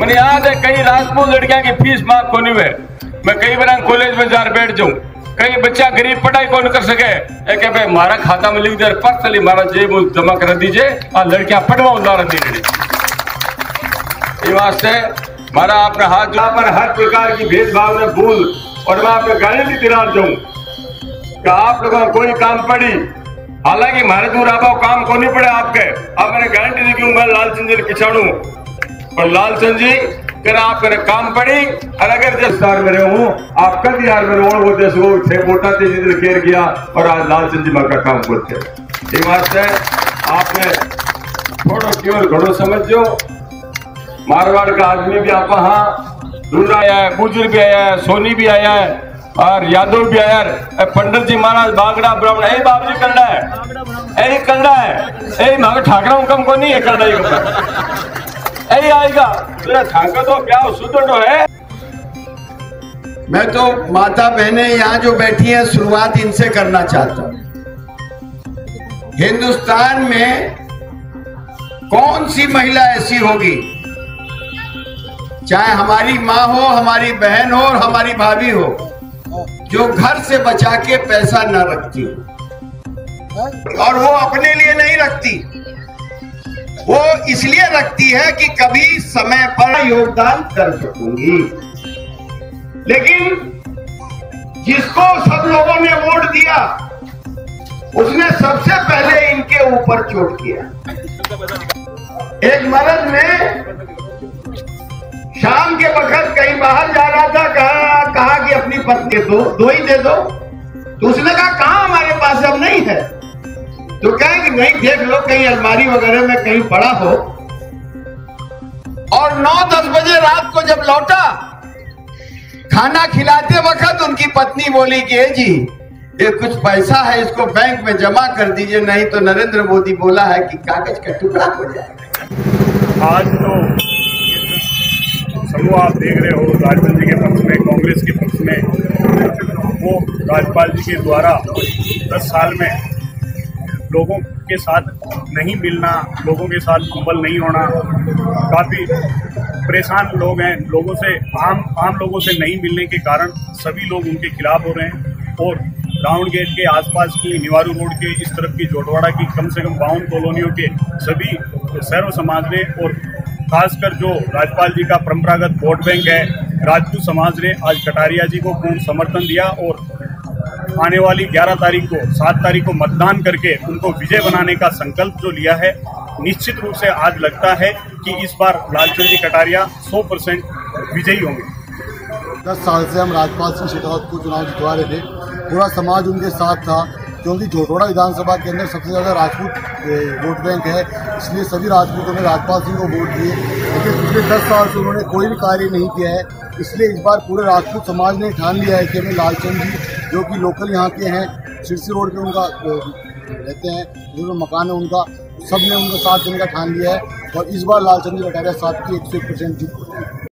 मैंने याद है कई राजपूत लड़कियाँ की फ़ीस माफ़ को नहीं हुए मैं कई बार कॉलेज में जार बैठ जाऊँ कई बच्चा गरीब पढ़ाई कौन कर सके ए के भाई हमारा खाता में लिख दे पर्सनली हमारा जेब जमा कर दीजिए और लड़कियाँ पढ़वाओ उदाहरण दीजिए वास्ते मारा अपने हाथ जो पर हर प्रकार की भेदभाव में भूल और मैं आपने गारंटी दिला दूँ कि आप लोगों को कोई काम पड़ी हालाँकि मारे दूर आप काम को नहीं पड़े आपके अब मैंने गारंटी दी कि लालचंद जी पिछाड़ू और लालचंद जी कर आप करे काम पड़ी और अगर जिस साल में हूँ, आप कद यार मेरे और वो देश वो थे वोटा थे जिधर केर गया, और आज लालचंद जी माँ का काम करते ये वास्ते आपने थोड़ा केवल घड़ो समझो मारवाड़ का आदमी भी आप हाँ दूर आया है गुजर भी आया है, सोनी भी आया है, और यादव भी आया है। पंडित जी महाराज, बागड़ा ब्राह्मण यही बाबू जी कंडा है यही कंडा है यही मांग ठाकरा हुकम को नहीं है कंडा हुकम यही आएगा। तेरा ठाकर तो क्या सुधर है? मैं तो माता बहनें यहाँ जो बैठी हैं शुरुआत इनसे करना चाहता हूँ। हिंदुस्तान में कौन सी महिला ऐसी होगी? चाहे हमारी माँ हो हमारी बहन हो और हमारी भाभी हो जो घर से बचा के पैसा न रखती। हो और वो अपने लिए नहीं रखती। इसलिए रखती है कि कभी समय पर योगदान कर सकूँगी। लेकिन जिसको सब लोगों ने वोट दिया, उसने सबसे पहले इनके ऊपर चोट किया। एक मर्द ने शाम के वक्त कहीं बाहर जा रहा था, कहा कहा कि अपनी पत्नी दो दो ही दे दो। तो उसने कहा कहा हमारे पास अब नहीं है? तो कहे कि नहीं, देख लो, कहीं अलमारी वगैरह में कहीं पड़ा हो। और नौ, दस बजे रात को जब लौटा, खाना खिलाते वक्त उनकी पत्नी बोली कि जी, ये कुछ पैसा है, इसको बैंक में जमा कर दीजिए, नहीं तो नरेंद्र मोदी बोला है कि कागज़ का टुकड़ा हो जाएगा। आज तो समूह आप देख रहे हो, राजपाल जी के पक्ष में, कांग्रेस के पक्ष में, वो राज्यपाल जी के द्वारा दस साल में लोगों के साथ नहीं मिलना, लोगों के साथ कुंबल नहीं होना, काफ़ी परेशान लोग हैं। लोगों से, आम आम लोगों से नहीं मिलने के कारण सभी लोग उनके खिलाफ हो रहे हैं और राउंड गेट के आसपास की, निवारू रोड के, इस तरफ़ की, जोटवाड़ा की, कम से कम बावन कॉलोनियों के सभी सर्व समाज ने और खासकर जो राज्यपाल जी का परंपरागत वोट बैंक है, राजपूत समाज ने आज कटारिया जी को पूर्ण समर्थन दिया और आने वाली 11 तारीख को 7 तारीख को मतदान करके उनको विजय बनाने का संकल्प जो लिया है, निश्चित रूप से आज लगता है कि इस बार लालचंद जी कटारिया 100 परसेंट विजयी होंगे। दस साल से हम राजपाल सिंह शेखावत को चुनाव जितवा रहे थे, पूरा समाज उनके साथ था, क्योंकि झोटोड़ा विधानसभा के अंदर सबसे ज़्यादा राजपूत वोट बैंक है, इसलिए सभी राजपूतों ने राजपाल सिंह को वोट दिए, लेकिन पिछले दस साल से उन्होंने कोई भी कार्य नहीं किया है, इसलिए इस बार पूरे राजपूत समाज ने ठान लिया है कि हमें लालचंद जी जो कि लोकल यहाँ के हैं सिरसी रोड पे उनका रहते हैं, जो मकान है उनका, सबने उनका साथ देने का ठान लिया है। और इस बार लालचंद कटारिया साहब की एक सौ एक परसेंट जीत